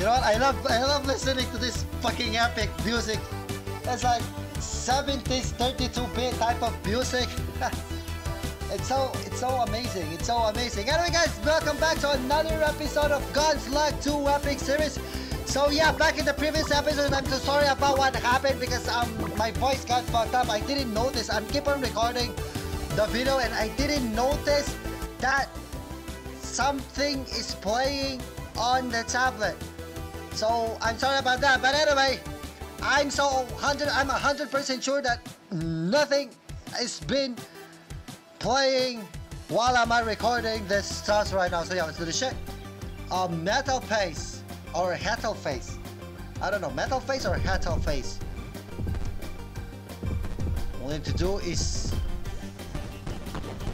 You know what? I love I love listening to this fucking epic music. It's like 70s 32-bit type of music. it's so it's so amazing. It's so amazing. Anyway guys, welcome back to another episode of Gunslug 2 Epic Series. So yeah, back in the previous episode, I'm so sorry about what happened because um my voice got fucked up. I didn't notice. I'm keep on recording the video and I didn't notice that something is playing on the tablet. So I'm sorry about that. But anyway, I'm so hundred. I'm hundred percent sure that nothing has been playing while I'm recording this stuff right now. So yeah, let's do the shit. A metal face or a hetal face. I don't know, metal face or hetal face. All we need to do is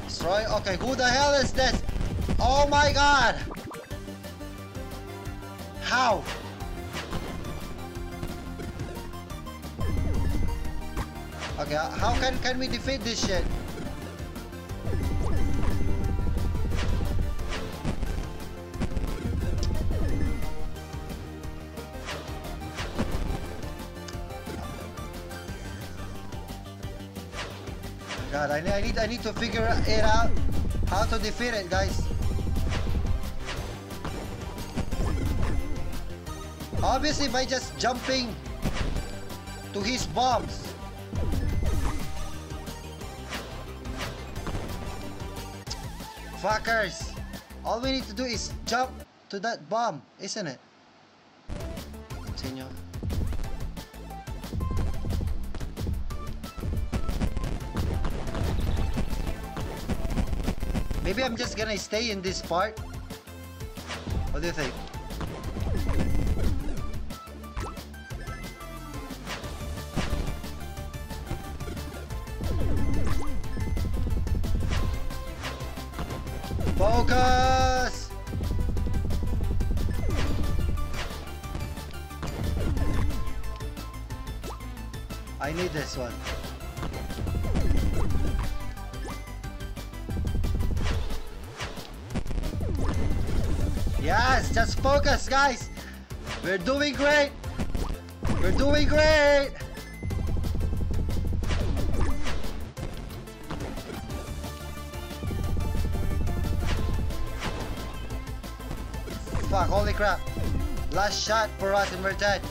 destroy. Okay, who the hell is this? Oh my god! How? Okay, uh, how can can we defeat this shit? God, I need, I need I need to figure it out how to defeat it, guys. Obviously by just jumping to his bombs. Fuckers! All we need to do is jump to that bomb, isn't it? Continue. Maybe I'm just gonna stay in this part. What do you think? Focus! I need this one. Yes, just focus, guys. We're doing great. We're doing great. Fuck, holy crap. Last shot for us and we're dead.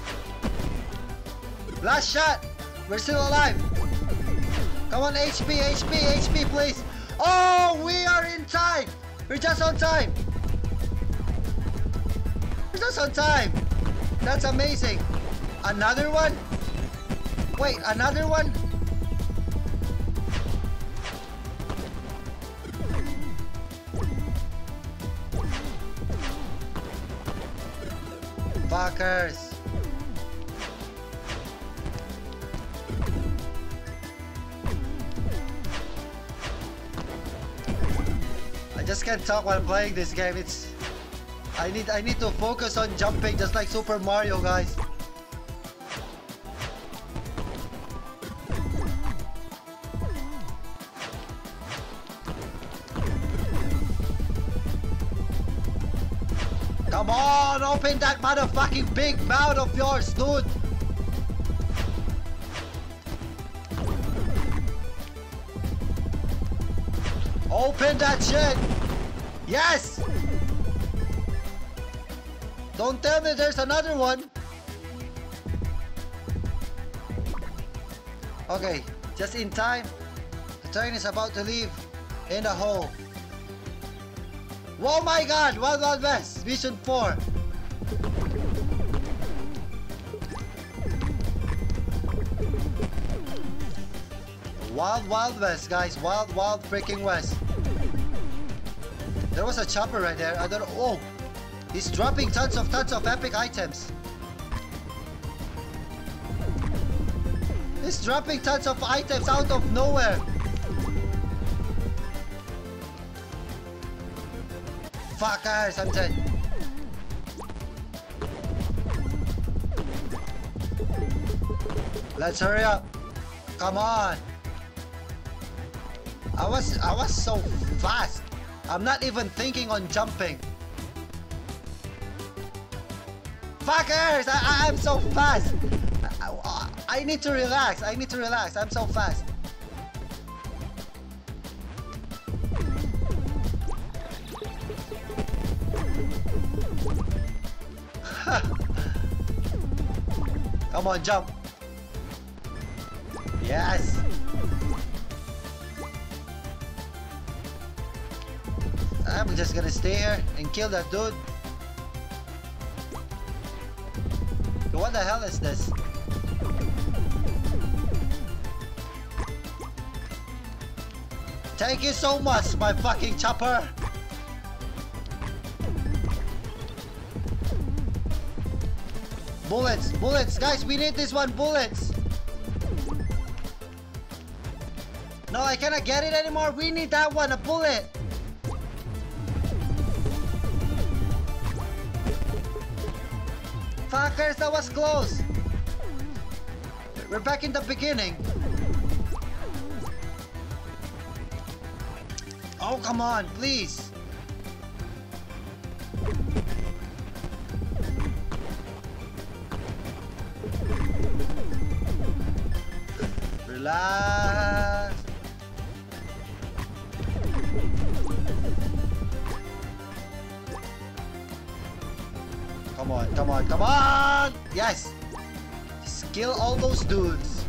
Last shot. We're still alive. Come on, HP, HP, HP, please. Oh, we are in time. We're just on time. We're just on time. That's amazing. Another one? Wait, another one? Fuckers. I just can't talk while playing this game. It's I need I need to focus on jumping just like Super Mario, guys. Come on, open that motherfucking big mouth of yours, dude. Open that shit. Yes. Don't tell me there's another one. Okay, just in time. The train is about to leave in the hole. Oh my god! Wild Wild West! Mission 4! Wild Wild West, guys. Wild Wild freaking West. There was a chopper right there. I don't know. Oh! He's dropping tons of tons of epic items. He's dropping tons of items out of nowhere. Fuckers, I'm dead. Let's hurry up. Come on. I was I was so fast. I'm not even thinking on jumping. Fuckers! I, I, I'm so fast! I, I, I need to relax. I need to relax. I'm so fast. Come on, jump. Yes. I'm just gonna stay here and kill that dude. What the hell is this? Thank you so much, my fucking chopper. Bullets, bullets, guys, we need this one, bullets. No, I cannot get it anymore. We need that one, a bullet. Fuckers, that was close. We're back in the beginning. Oh, come on, please. Relax. Come on, come on, come on! Yes! Just kill all those dudes.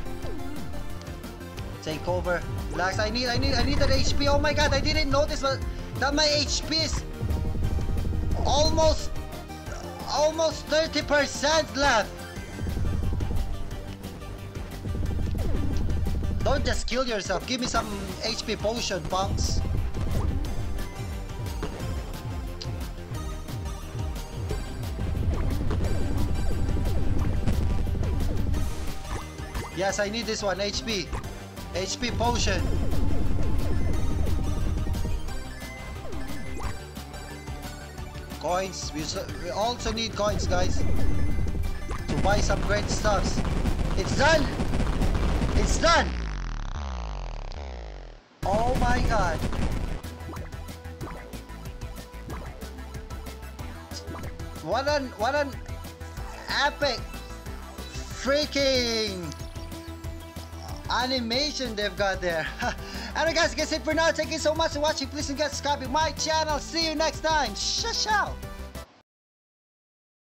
Take over. Relax, I need, I need, I need that HP. Oh my god, I didn't notice but that my HP is almost, almost 30% left. Don't just kill yourself. Give me some HP potion, punks. Yes, I need this one. HP. HP potion. Coins. We, we also need coins, guys. To buy some great stuffs. It's done! It's done! Oh my god. What an what an epic freaking animation they've got there. Alright guys, that's it for now. Thank you so much for watching. Please don't forget to subscribe to my channel. See you next time. Ciao, ciao.